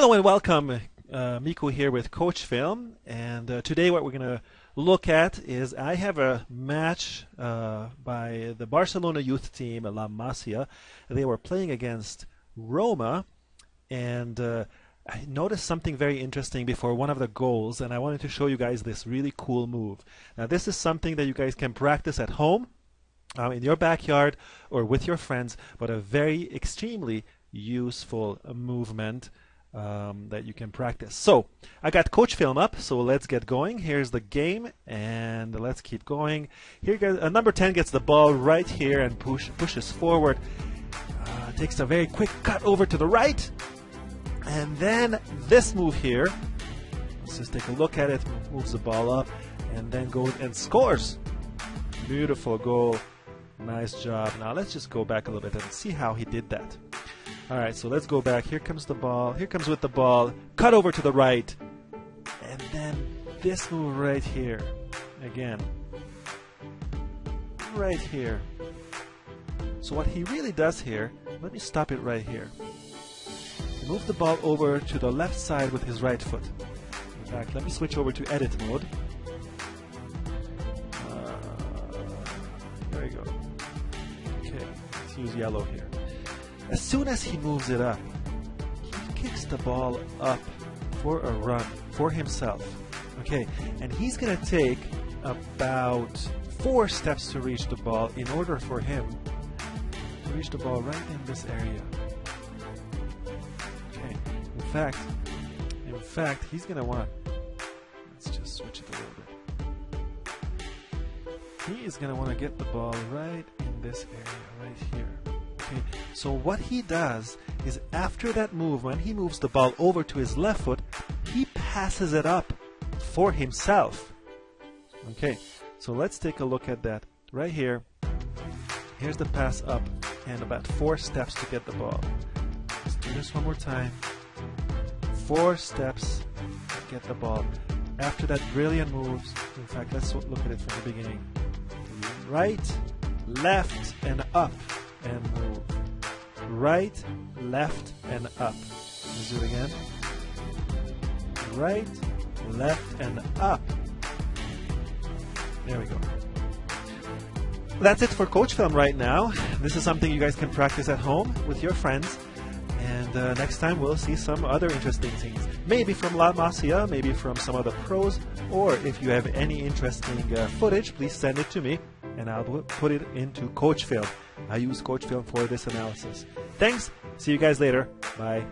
Hello and welcome. Uh, Miko here with KoachFilm, and uh, today what we're going to look at is I have a match uh, by the Barcelona youth team, La Masia. They were playing against Roma, and uh, I noticed something very interesting before one of the goals, and I wanted to show you guys this really cool move. Now, this is something that you guys can practice at home, um, in your backyard, or with your friends, but a very extremely useful movement um, that you can practice. So I got KoachFilm up, so let's get going. Here's the game, and let's keep going. Here, uh, number 10 gets the ball right here and push pushes forward. Uh, takes a very quick cut over to the right, and then this move here. Let's just take a look at it. Moves the ball up, and then goes and scores. Beautiful goal. Nice job. Now let's just go back a little bit and see how he did that. All right, so let's go back. Here comes the ball. Here comes with the ball. Cut over to the right. And then this move right here. Again. Right here. So what he really does here, let me stop it right here. He moves the ball over to the left side with his right foot. In fact, let me switch over to edit mode. Uh, there we go. Okay, let's use yellow here. As soon as he moves it up, he kicks the ball up for a run for himself. Okay, and he's going to take about four steps to reach the ball in order for him to reach the ball right in this area. Okay, in fact, in fact, he's going to want. Let's just switch it a little bit. He is going to want to get the ball right in this area, right here. Okay, so what he does is after that move, when he moves the ball over to his left foot, he passes it up for himself. Okay, so let's take a look at that right here. Here's the pass up and about four steps to get the ball. Let's do this one more time. Four steps to get the ball. After that brilliant moves, in fact, let's look at it from the beginning. Right, left, and up and move. Right, left, and up. Let's do it again. Right, left, and up. There we go. That's it for KoachFilm right now. This is something you guys can practice at home with your friends. And uh, next time we'll see some other interesting things. Maybe from La Masia, maybe from some other pros, or if you have any interesting uh, footage, please send it to me and I'll put it into KoachFilm. I use KoachFilm for this analysis. Thanks. See you guys later. Bye.